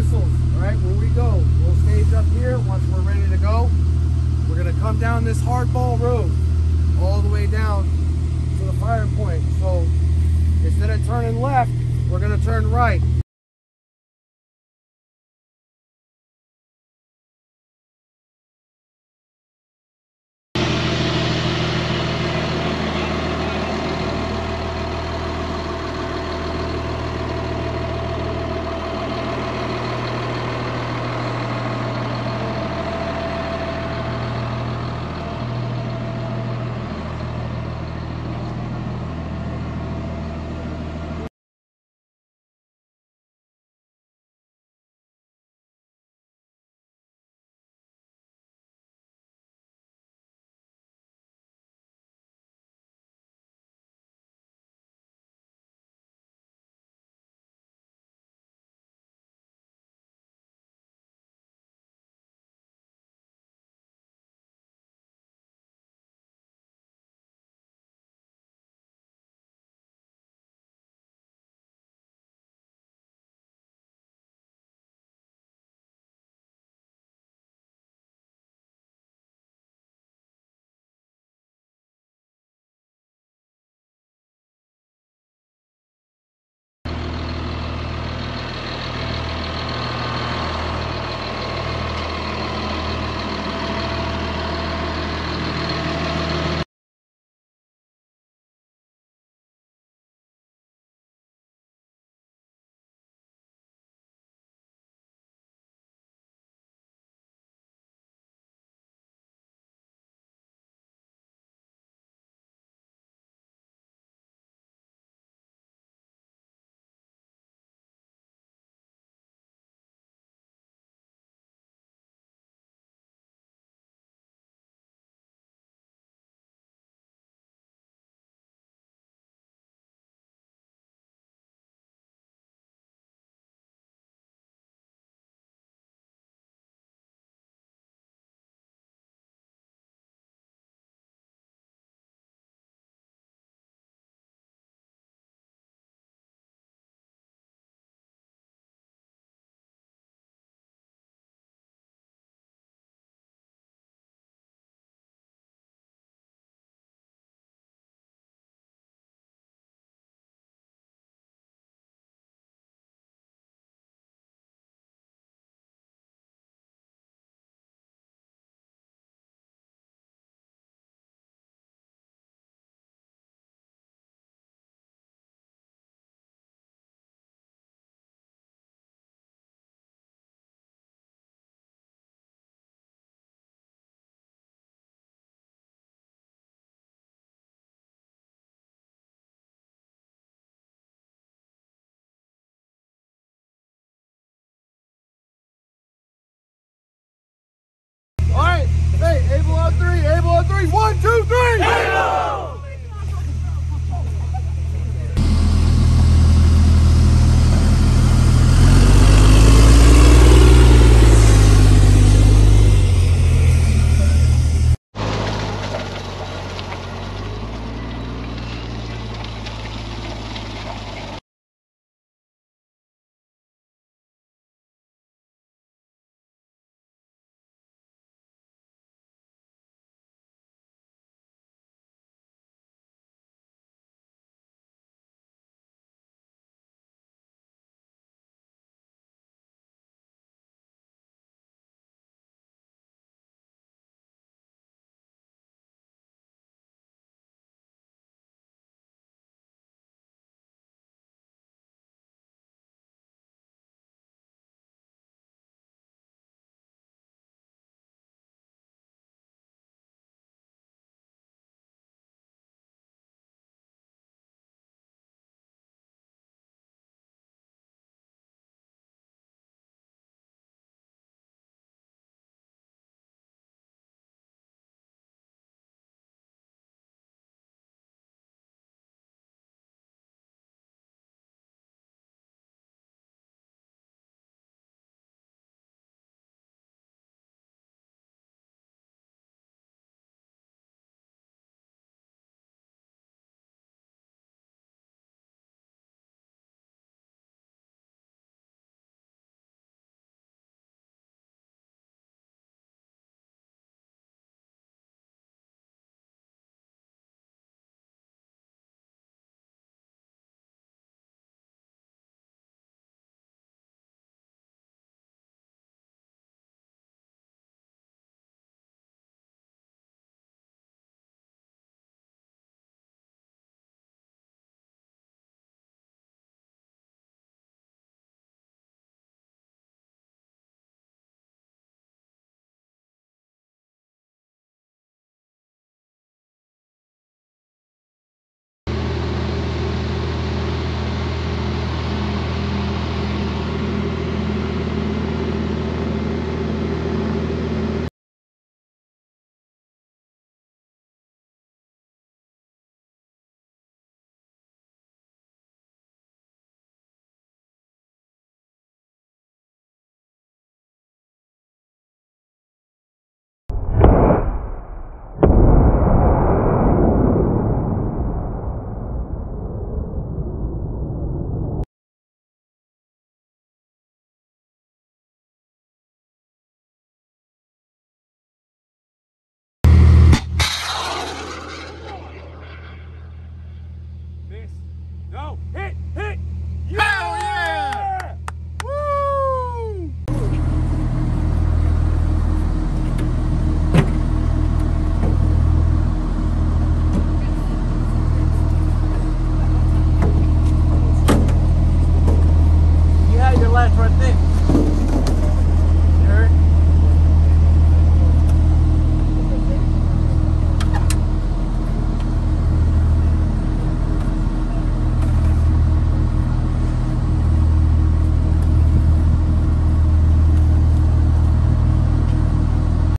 rehearsals, all right, where we go. We'll stage up here once we're ready to go. We're gonna come down this hardball road all the way down to the fire point. So instead of turning left, we're gonna turn right. Three, Able on three, one, two, three. Able!